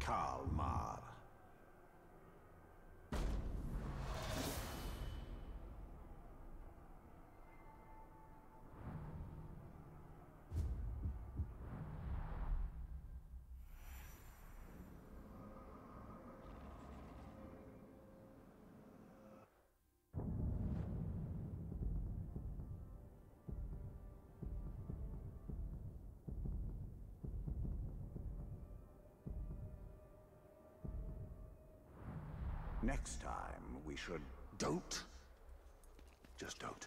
Come. Next time, we should... Don't. Just don't.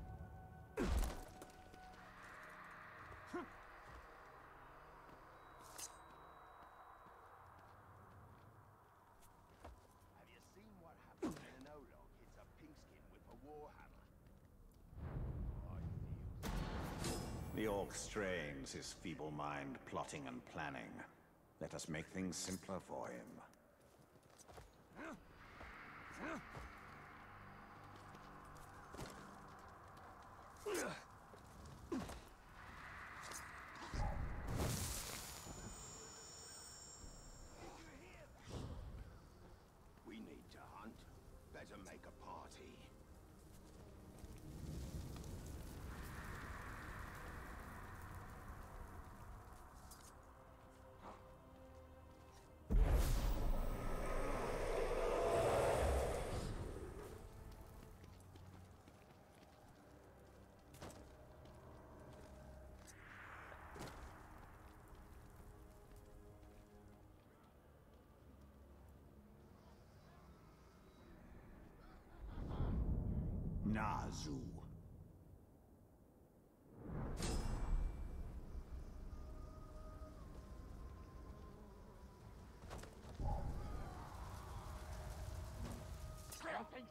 The Orc strains his feeble mind plotting and planning. Let us make things simpler for him. Nazu. Something,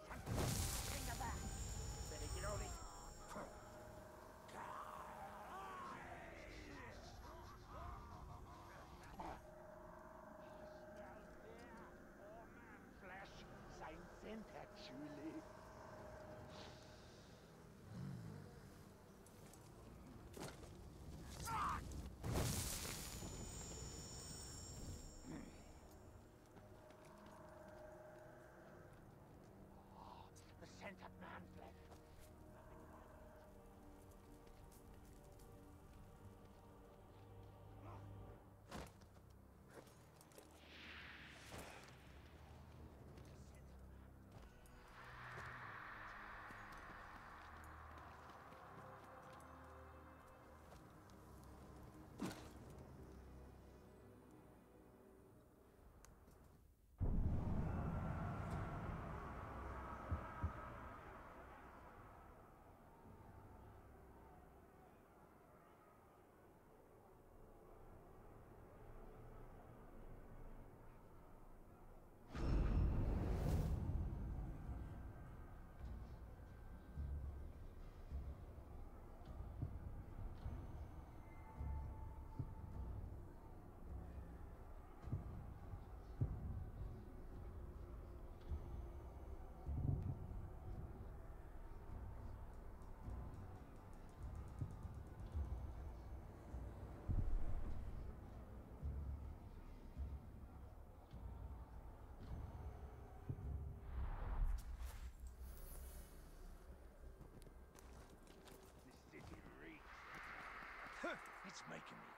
It's making me.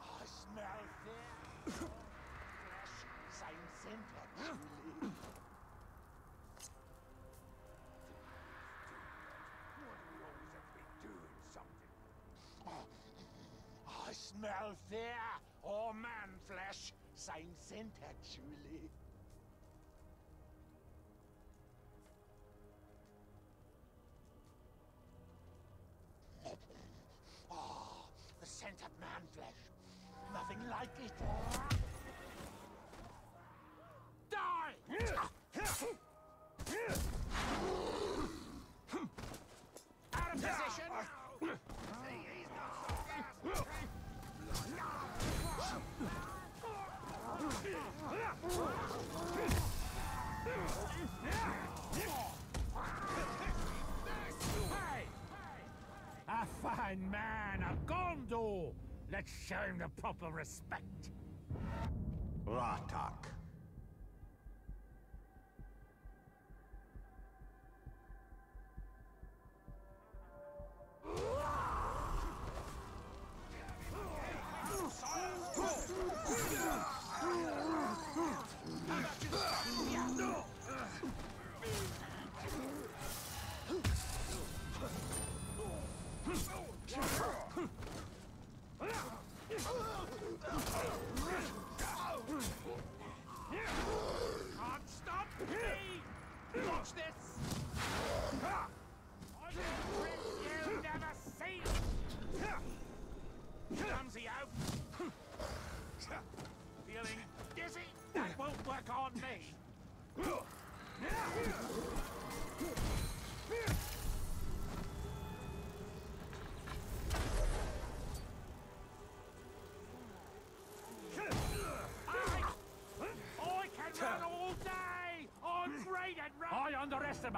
I smell fear. Same scent actually. Smell fear or man flesh. Same scent actually. Scent of man flesh. Nothing like it. fine man of Gondor! Let's show him the proper respect. Ratak.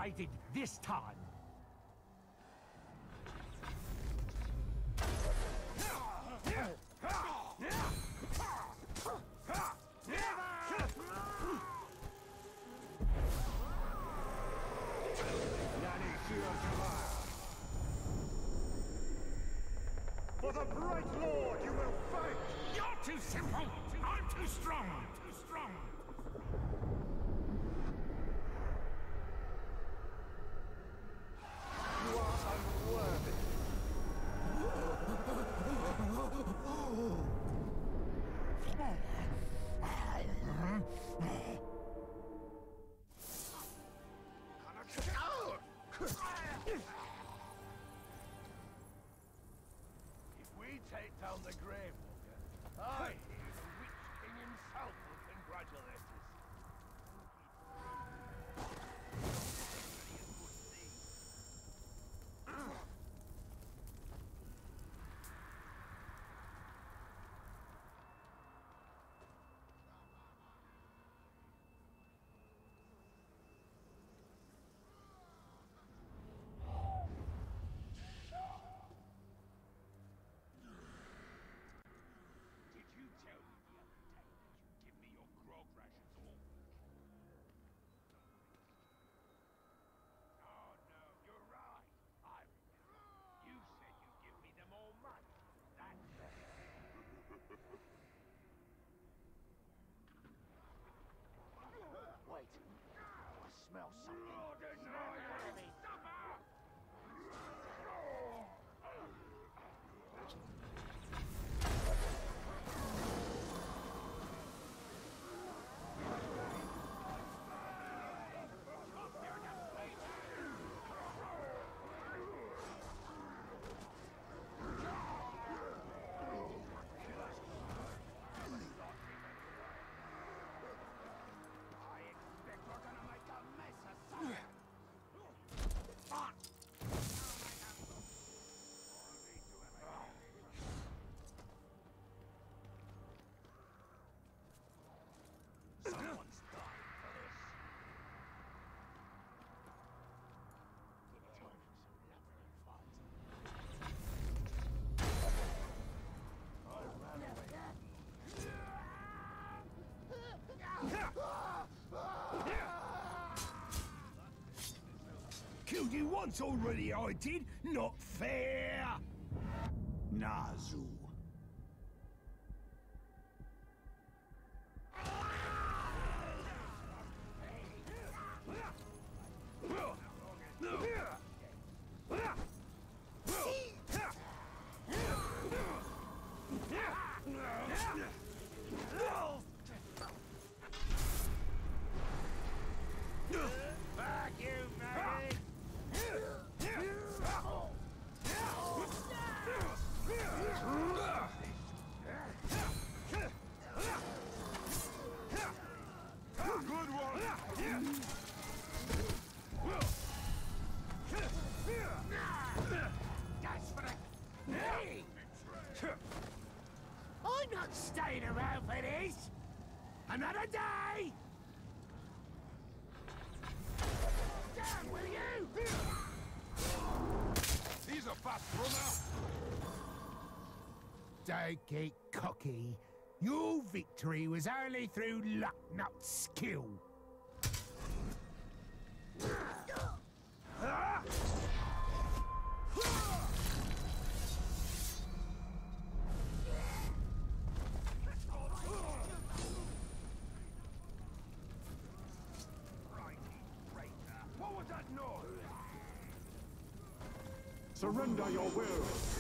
decided this time. For the Bright Lord, you will fight! You're too simple! I'm too strong! once already I did. Not fair. Nazu. Yeah! Staying around for this? Another day! Down, will you? These are fast, runners. Don't get cocky. Your victory was only through luck, not skill. Ah! Surrender your will.